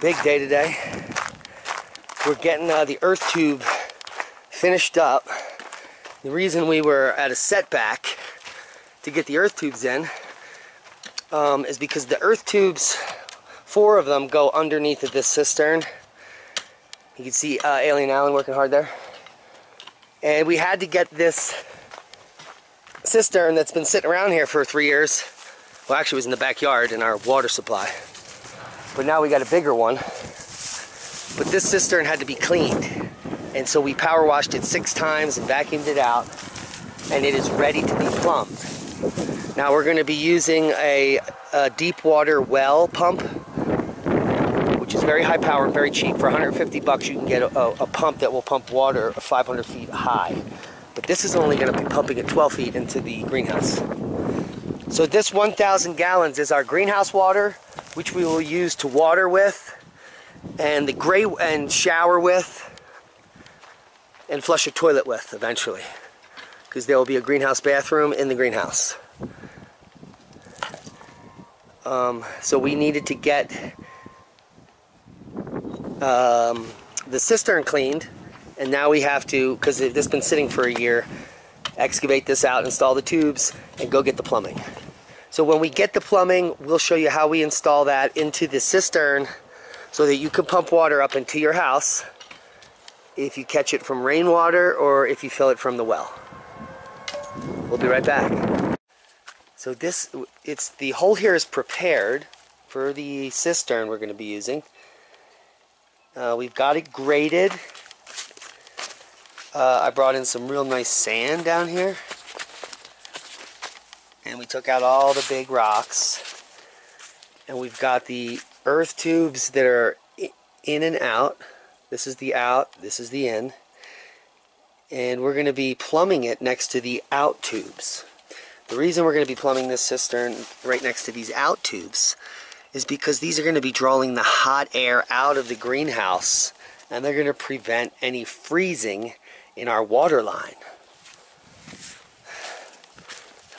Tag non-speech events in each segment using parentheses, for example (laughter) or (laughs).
Big day today. We're getting uh, the earth tube finished up. The reason we were at a setback to get the earth tubes in um, is because the earth tubes, four of them go underneath of this cistern. You can see uh, Alien Allen working hard there. And we had to get this cistern that's been sitting around here for three years. Well, actually, it was in the backyard in our water supply. But now we got a bigger one. But this cistern had to be cleaned. And so we power washed it six times and vacuumed it out. And it is ready to be plumbed. Now we're going to be using a, a deep water well pump, which is very high power and very cheap. For 150 bucks, you can get a, a, a pump that will pump water 500 feet high. But this is only going to be pumping at 12 feet into the greenhouse. So this 1,000 gallons is our greenhouse water, which we will use to water with, and the gray and shower with, and flush a toilet with eventually, because there will be a greenhouse bathroom in the greenhouse. Um, so we needed to get um, the cistern cleaned, and now we have to, because this has been sitting for a year, excavate this out, install the tubes, and go get the plumbing. So when we get the plumbing, we'll show you how we install that into the cistern so that you can pump water up into your house if you catch it from rainwater or if you fill it from the well. We'll be right back. So this, it's the hole here is prepared for the cistern we're going to be using. Uh, we've got it graded. Uh, I brought in some real nice sand down here. And we took out all the big rocks. And we've got the earth tubes that are in and out. This is the out, this is the in. And we're going to be plumbing it next to the out tubes. The reason we're going to be plumbing this cistern right next to these out tubes is because these are going to be drawing the hot air out of the greenhouse and they're going to prevent any freezing in our water line.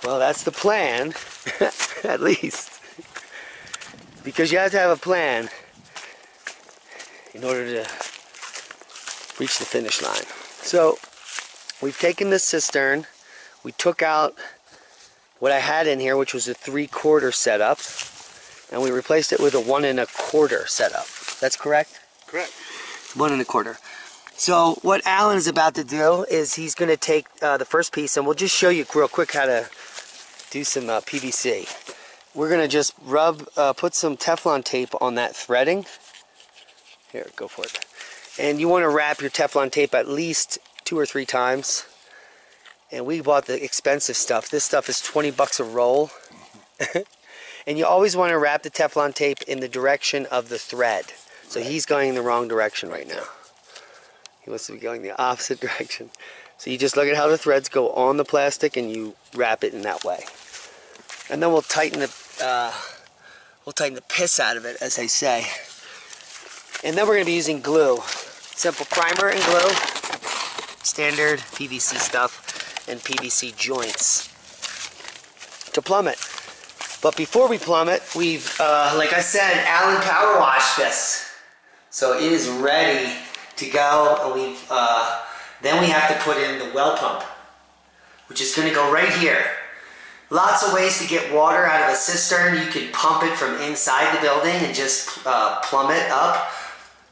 Well, that's the plan, (laughs) at least. Because you have to have a plan in order to reach the finish line. So, we've taken this cistern, we took out what I had in here, which was a three-quarter setup, and we replaced it with a one and a quarter setup. That's correct? Correct. One and a quarter. So what Alan is about to do is he's going to take uh, the first piece, and we'll just show you real quick how to do some uh, PVC. We're going to just rub, uh, put some Teflon tape on that threading. Here, go for it. And you want to wrap your Teflon tape at least two or three times. And we bought the expensive stuff. This stuff is 20 bucks a roll. (laughs) and you always want to wrap the Teflon tape in the direction of the thread. So he's going in the wrong direction right now. He wants to be going the opposite (laughs) direction. So you just look at how the threads go on the plastic and you wrap it in that way. And then we'll tighten the uh, we'll tighten the piss out of it, as they say. And then we're going to be using glue. Simple primer and glue. Standard PVC stuff and PVC joints to plumb it. But before we plumb it, we've, uh, like I said, Allen power washed this. So it is ready to go. And we've, uh, then we have to put in the well pump, which is to go right here. Lots of ways to get water out of a cistern. You can pump it from inside the building and just uh, plumb it up.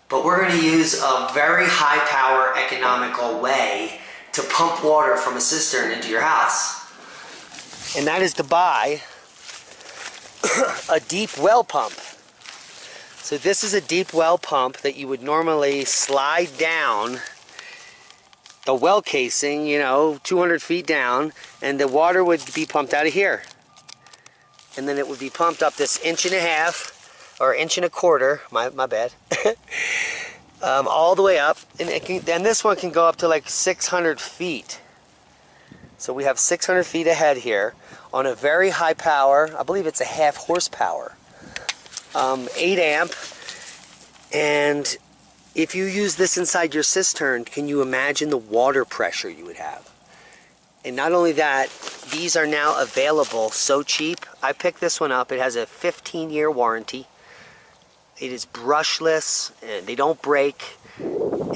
But we're going to use a very high power economical way to pump water from a cistern into your house. And that is to buy (coughs) a deep well pump. So this is a deep well pump that you would normally slide down a well casing, you know, 200 feet down, and the water would be pumped out of here. And then it would be pumped up this inch and a half, or inch and a quarter, my, my bad, (laughs) um, all the way up. And, can, and this one can go up to like 600 feet. So we have 600 feet ahead here on a very high power, I believe it's a half horsepower, um, 8 amp, and if you use this inside your cistern, can you imagine the water pressure you would have? And not only that, these are now available so cheap. I picked this one up. It has a 15 year warranty. It is brushless, and they don't break.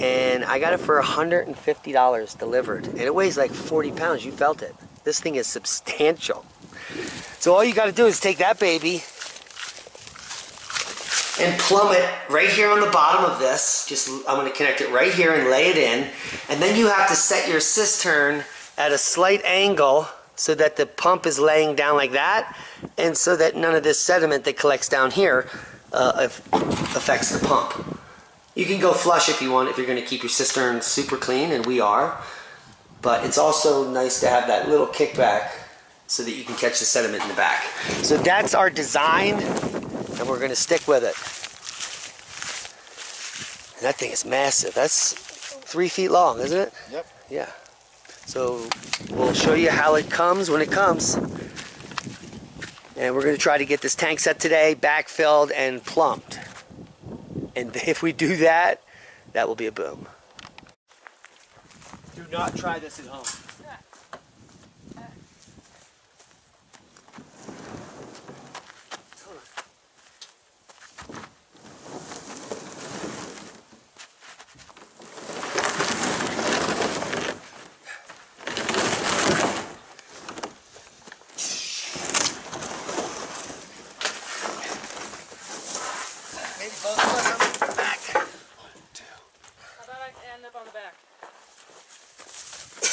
And I got it for $150 delivered. And it weighs like 40 pounds. You felt it. This thing is substantial. So all you got to do is take that baby and plumb it right here on the bottom of this. Just I'm going to connect it right here and lay it in. And then you have to set your cistern at a slight angle so that the pump is laying down like that and so that none of this sediment that collects down here uh, affects the pump. You can go flush if you want if you're going to keep your cistern super clean and we are. But it's also nice to have that little kickback so that you can catch the sediment in the back. So that's our design and we're going to stick with it. And that thing is massive. That's three feet long, isn't it? Yep. Yeah. So we'll show you how it comes when it comes. And we're going to try to get this tank set today, backfilled and plumbed. And (laughs) if we do that, that will be a boom. Do not try this at home. She's gonna help. you guys get in? Try to keep it up. What are we doing? Slide it in? Try to keep it up a little. Just slide it in in this position. I have nowhere to stand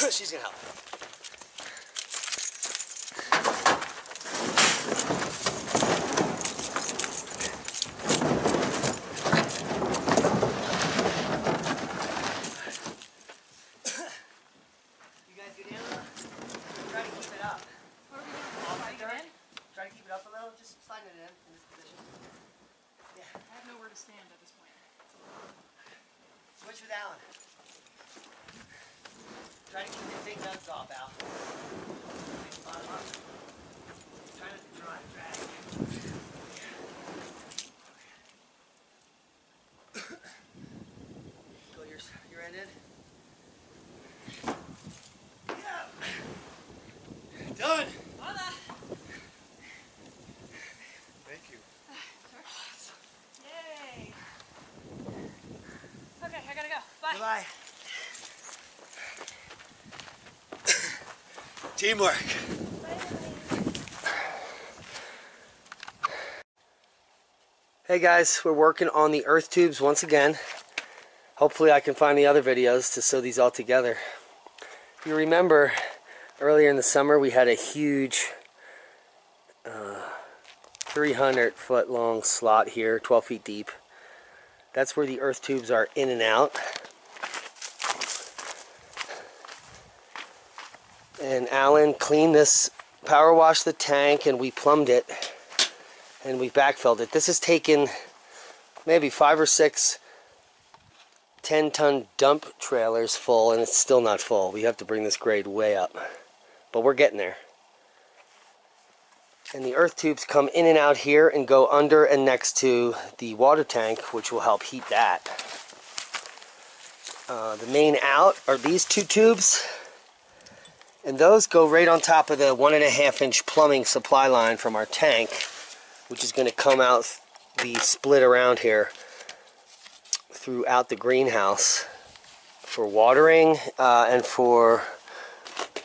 at this point. Switch with Alan. Try to keep the big nuts off, Al. Try not to dry, drag. (coughs) Go your, your end in. Yeah. Done. Hola! Thank you. Yay! Okay, I gotta go. Bye. Goodbye. Teamwork. Hey guys, we're working on the earth tubes once again. Hopefully I can find the other videos to sew these all together. You remember, earlier in the summer we had a huge uh, 300 foot long slot here, 12 feet deep. That's where the earth tubes are in and out. And Alan cleaned this, power washed the tank, and we plumbed it. And we backfilled it. This has taken maybe five or six 10 ton dump trailers full, and it's still not full. We have to bring this grade way up. But we're getting there. And the earth tubes come in and out here and go under and next to the water tank, which will help heat that. Uh, the main out are these two tubes. And those go right on top of the one and a half inch plumbing supply line from our tank, which is going to come out the split around here throughout the greenhouse for watering uh, and for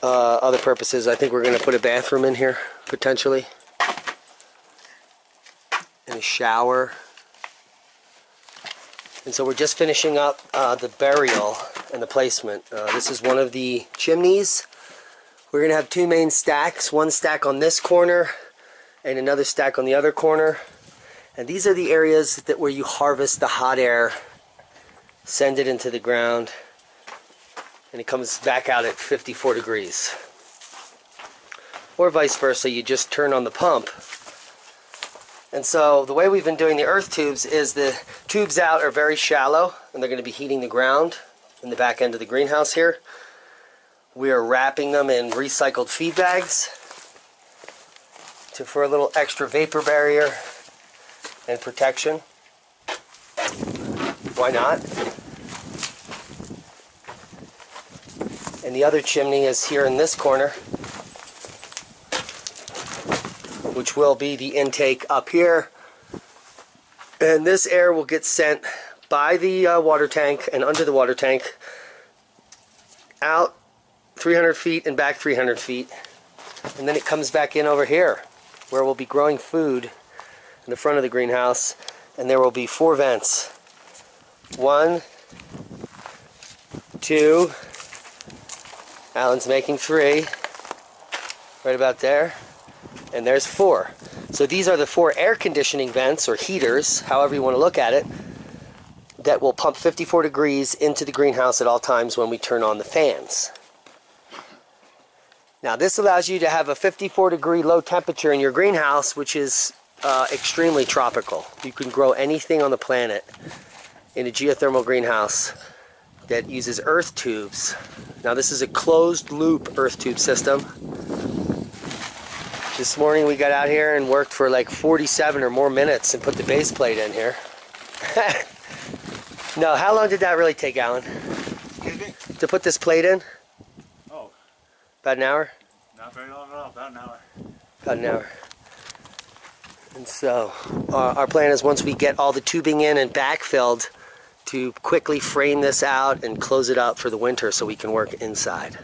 uh, other purposes. I think we're going to put a bathroom in here potentially and a shower. And so we're just finishing up uh, the burial and the placement. Uh, this is one of the chimneys. We're going to have two main stacks, one stack on this corner and another stack on the other corner. And these are the areas that where you harvest the hot air, send it into the ground, and it comes back out at 54 degrees. Or vice versa, you just turn on the pump. And so the way we've been doing the earth tubes is the tubes out are very shallow, and they're going to be heating the ground in the back end of the greenhouse here. We are wrapping them in recycled feed bags to for a little extra vapor barrier and protection. Why not? And the other chimney is here in this corner, which will be the intake up here. And this air will get sent by the uh, water tank and under the water tank out 300 feet and back 300 feet. And then it comes back in over here where we'll be growing food in the front of the greenhouse. And there will be four vents. One, two, Alan's making three, right about there. And there's four. So these are the four air conditioning vents or heaters, however you want to look at it, that will pump 54 degrees into the greenhouse at all times when we turn on the fans. Now this allows you to have a 54 degree low temperature in your greenhouse, which is uh, extremely tropical. You can grow anything on the planet in a geothermal greenhouse that uses earth tubes. Now this is a closed loop earth tube system. This morning we got out here and worked for like 47 or more minutes and put the base plate in here. (laughs) no, how long did that really take, Alan? To put this plate in? About an hour? not very long at all, about an hour. About an hour. And so uh, our plan is once we get all the tubing in and backfilled to quickly frame this out and close it up for the winter so we can work inside.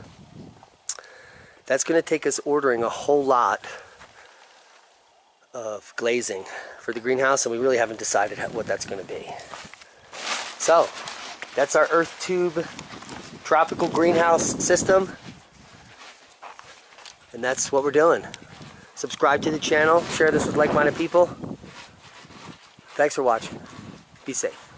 That's going to take us ordering a whole lot of glazing for the greenhouse and we really haven't decided how- what that's going to be. So that's our earth tube tropical greenhouse system and that's what we're doing. Subscribe to the channel, share this with like-minded people. Thanks for watching. Be safe.